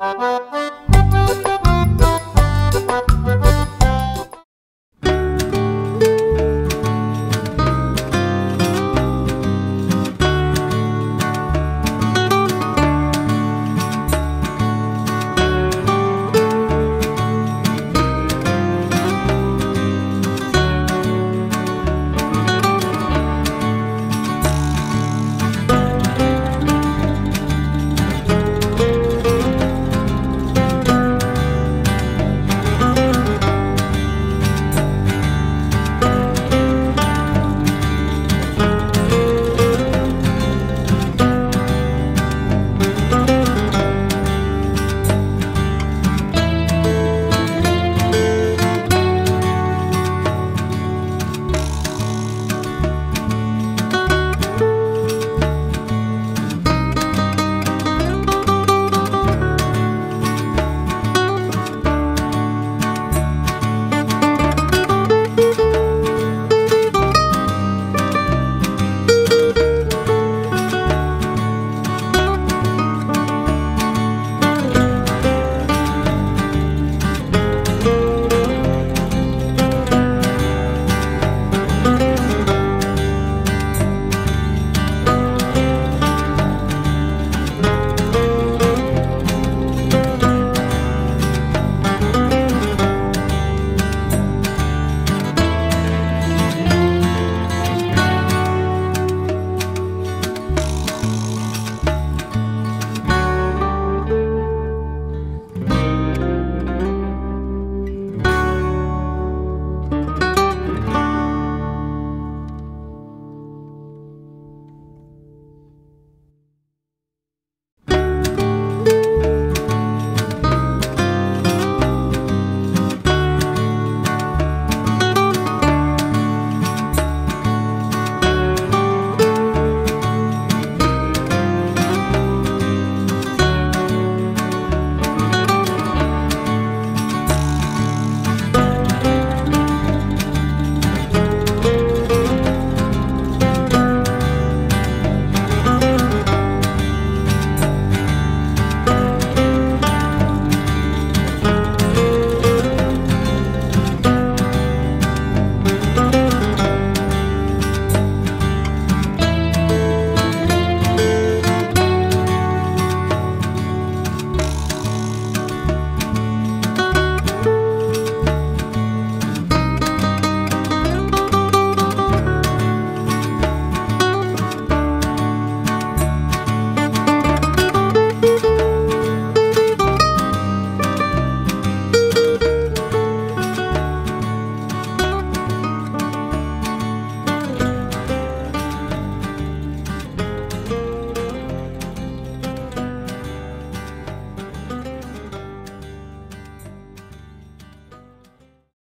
Música